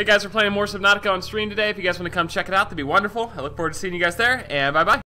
Hey guys, we're playing more Subnautica on stream today. If you guys want to come check it out, that'd be wonderful. I look forward to seeing you guys there, and bye bye.